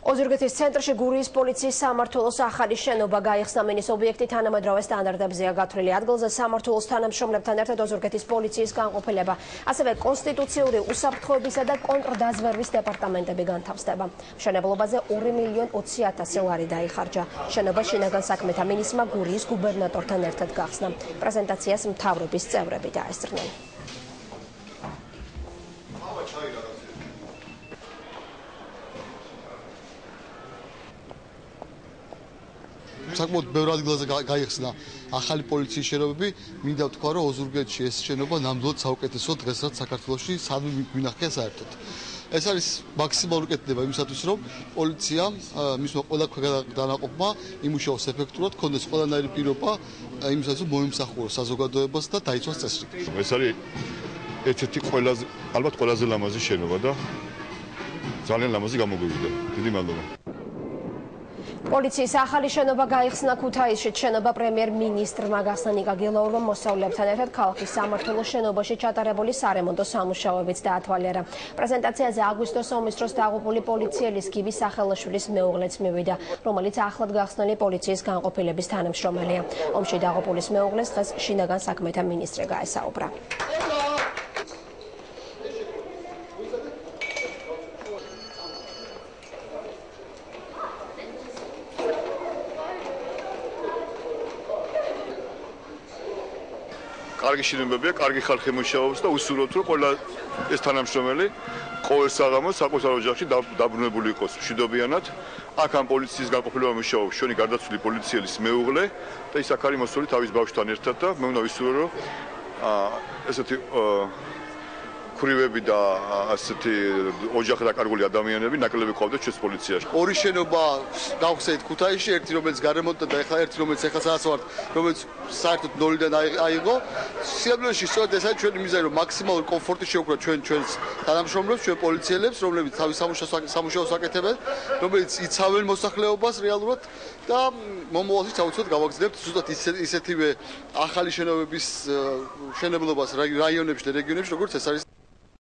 ოზურგეთის ცენტრში გურიის პოლიციის სამმართველოს ახალი შენობა გაიხსნა. მინის ობიექტი თანამედროვე სტანდარტებზეა გათვლილი. ადგილზე სამმართველოს თანამშრომლებთან ერთად ოზურგეთის პოლიციის განყოფილება ასევე კონსტიტუციური უსაფრთხოებისა და კონტრდაზვერვის დეპარტამენტები განთავსდება. მშენებლობაზე 2 მილიონ 20 ათასი ლარი დაიხარჯა. შენობა შინაგან საქმეთა მინისტრმა გურიის გუბერნატორთან ერთად გახსნა. პრეზენტაციას მთავრობის წევრები დაესწრნენ საკმაოდ ბევრ ადგილზე გაიხსნა ახალი პოლიციის შენობები. მინდა ვთქვა, რომ ოზურგეთში ეს შენობა ნამდვილად საუკეთესო დღესაც საქართველოში სადმე გვინახია საერთოდ. ეს არის მაქსიმალური კეთდება იმისათვის, რომ პოლიცია მისმა ყველა ქვედანაყოფმა იმუშაოს ეფექტურად, კონდეს ყველანაირი პირობა იმისათვის, რომ მოიმსახუროს საზოგადოებას და დაიცვას წესრიგი. ეს არის ერთ-ერთი ყველაზე ალბათ ყველაზე ლამაზი შენობა და ძალიან ლამაზი გამოგვივიდა. დიდი მადლობა. პოლიციის ახალი შენობა გაიხსნა ქუთაისში. შენობა პრემიერ-მინისტრმა გახსნა ნიკა გელაურმა მოსწავლეებთან ერთად ქალაქის სამმართველოს შენობაში ჩატარებული სარემონტო სამუშაოებიც დაათვალიერა. პრეზენტაციაზე აგვისტოს ომის დროს დაღუპული პოლიციელის გივი სახელაშვილის მეუღლეც მივიდა, რომელიც ახლად გახსნილი პოლიციის განყოფილების თანამშრომელია. ომში დაღუპულის მეუღლეს დღეს შინაგან საქმეთა მინისტრი გაესაუბრა. კარგი შინებებია, კარგი ხალხი მუშაობს და უსურვოთ რომ ყველა ეს თანამშრომელი ყოველ საღამოს საკუთარ ოჯახში დაბრუნებული იყოს მშვიდობიანად. აქ ამ პოლიციის განყოფილება მუშაობს ჩვენი გარდაცვლილი პოლიციელის მეუღლე და ის აქ არის მოსული თავის ბავშვთან ერთად და მე უნდა ვისურვო რომ ესეთი ქრივები და ასეთი ოჯახი დაკარგული ადამიანები ნაკლები ყავდათ ჩვენს პოლიციაში. ორი შენობა გავხსენეთ ქუთაისში, ერთი რომელიც გარემონტა და ახლა ერთი რომელიც ახლა სადაც ვართ, რომელიც საერთოდ ნოლიდან აიღო. სიამოვნებაში სწორედ ეს არის ჩვენი მიზანი, რომ მაქსიმალური კომფორტი შევქრა ჩვენ ჩვენს თანამშრომლებს, ჩვენ პოლიციელებს, რომლებიც თავის სამუშაოს აკეთებენ, რომლებიც იცავენ მოსახლეობას რეალურად და მომავალში საუბრობთ გავაგზავნებთ ზუსტად ისეთივე ახალი შენობების შენებლობას რაიონებში და რეგიონებში, როგორც ეს არის